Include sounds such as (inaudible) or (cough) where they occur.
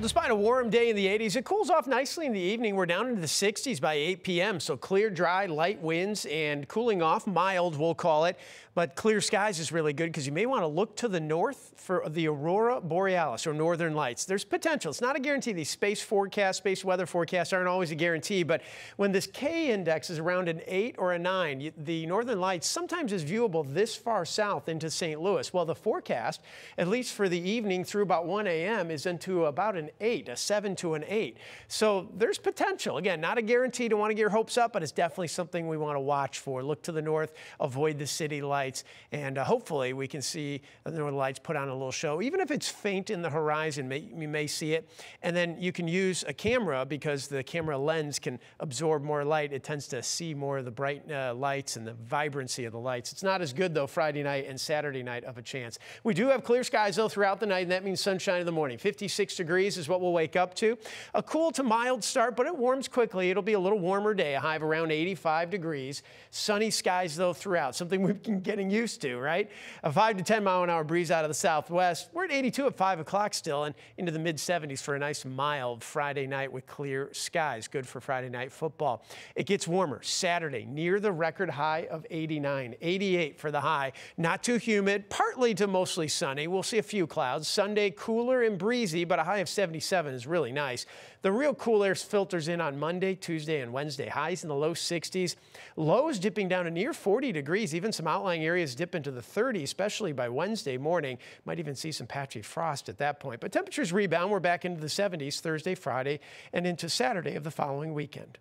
Despite a warm day in the 80s, it cools off nicely in the evening. We're down into the 60s by 8 p.m., so clear, dry, light winds and cooling off, mild, we'll call it. But clear skies is really good because you may want to look to the north for the aurora borealis or northern lights. There's potential. It's not a guarantee. These space forecasts, space weather forecasts aren't always a guarantee, but when this K index is around an 8 or a 9, the northern lights sometimes is viewable this far south into St. Louis. Well, the forecast, at least for the evening through about 1 a.m., is into about an 8, a 7 to an 8. So there's potential. Again, not a guarantee to want to get your hopes up, but it's definitely something we want to watch for. Look to the north, avoid the city lights, and uh, hopefully we can see the northern lights put on a little show. Even if it's faint in the horizon, may, you may see it. And then you can use a camera because the camera lens can absorb more light. It tends to see more of the bright uh, lights and the vibrancy of the lights. It's not as good, though, Friday night and Saturday night of a chance. We do have clear skies, though, throughout the night, and that means sunshine in the morning. 56 degrees is what we'll wake up to. A cool to mild start, but it warms quickly. It'll be a little warmer day, a high of around 85 degrees. Sunny skies, though, throughout, something (laughs) we've been getting used to, right? A 5 to 10 mile an hour breeze out of the southwest. We're at 82 at 5 o'clock still and into the mid 70s for a nice mild Friday night with clear skies. Good for Friday night football. It gets warmer Saturday near the record high of 89, 88 for the high. Not too humid, partly to mostly sunny. We'll see a few clouds. Sunday cooler and breezy, but a high of 77 is really nice. The real cool air filters in on Monday, Tuesday, and Wednesday. Highs in the low 60s. Lows dipping down to near 40 degrees. Even some outlying areas dip into the 30s, especially by Wednesday morning. Might even see some patchy frost at that point. But temperatures rebound. We're back into the 70s Thursday, Friday, and into Saturday of the following weekend.